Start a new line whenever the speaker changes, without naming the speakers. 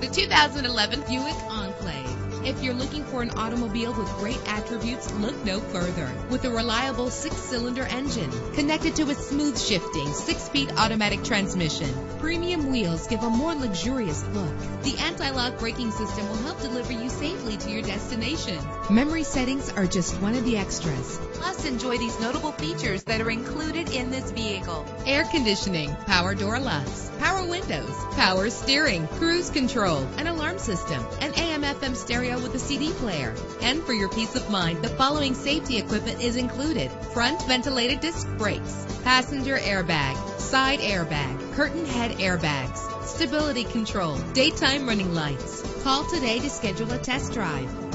2011 Buick Enclave. If you're looking for an automobile with great attributes, look no further. With a reliable six-cylinder engine connected to a smooth shifting six-speed automatic transmission, premium wheels give a more luxurious look. The anti-lock braking system will help deliver you safely to your destination. Memory settings are just one of the extras. Plus, enjoy these notable features that are included in this vehicle. Air conditioning, power door locks, power windows, power steering, cruise control, an alarm system, an AM FM stereo with a CD player. And for your peace of mind, the following safety equipment is included. Front ventilated disc brakes, passenger airbag, side airbag, curtain head airbags, stability control, daytime running lights. Call today to schedule a test drive.